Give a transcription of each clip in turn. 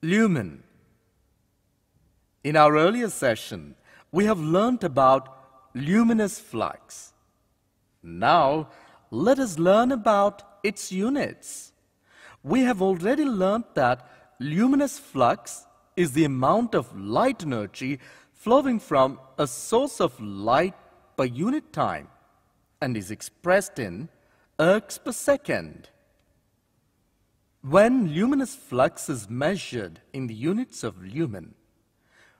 Lumen. In our earlier session, we have learnt about luminous flux. Now, let us learn about its units. We have already learnt that luminous flux is the amount of light energy flowing from a source of light per unit time and is expressed in ergs per second. When luminous flux is measured in the units of lumen,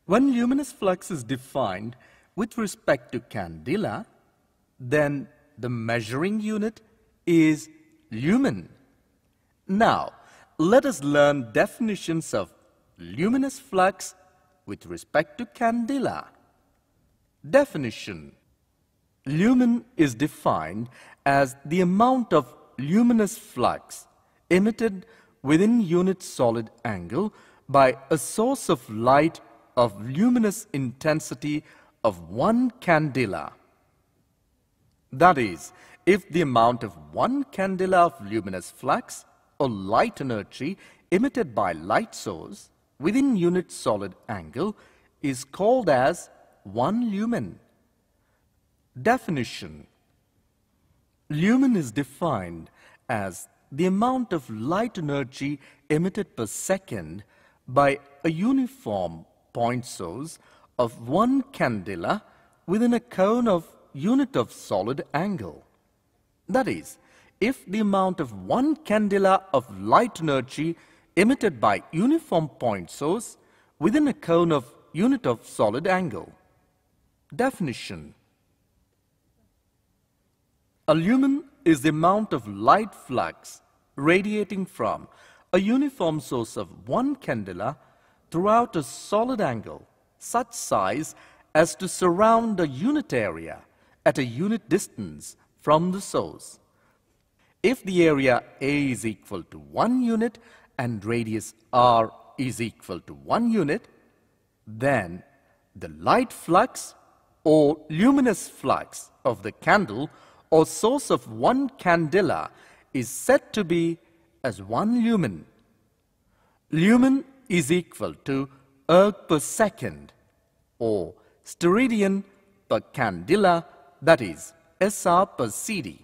when luminous flux is defined with respect to candela, then the measuring unit is lumen. Now, let us learn definitions of luminous flux with respect to candela. Definition Lumen is defined as the amount of luminous flux emitted within unit solid angle by a source of light of luminous intensity of one candela. That is, if the amount of one candela of luminous flux or light energy emitted by light source within unit solid angle is called as 1 lumen. Definition Lumen is defined as the amount of light energy emitted per second by a uniform point source of one candela within a cone of unit of solid angle. That is, if the amount of one candela of light energy emitted by uniform point source within a cone of unit of solid angle. Definition A lumen is the amount of light flux radiating from a uniform source of one candela throughout a solid angle such size as to surround a unit area at a unit distance from the source. If the area A is equal to 1 unit and radius R is equal to 1 unit, then the light flux or luminous flux of the candle or source of one candela is said to be as 1 lumen. Lumen is equal to erg per second or steradian per candela that is SR per CD.